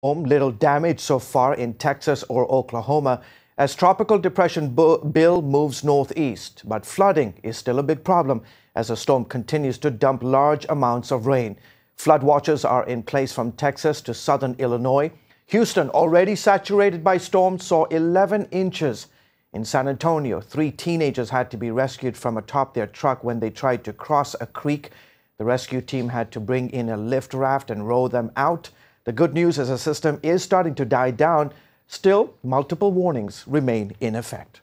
Little damage so far in Texas or Oklahoma as Tropical Depression Bill moves northeast. But flooding is still a big problem as the storm continues to dump large amounts of rain. Flood watches are in place from Texas to southern Illinois. Houston, already saturated by storms, saw 11 inches. In San Antonio, three teenagers had to be rescued from atop their truck when they tried to cross a creek. The rescue team had to bring in a lift raft and row them out. The good news is the system is starting to die down. Still, multiple warnings remain in effect.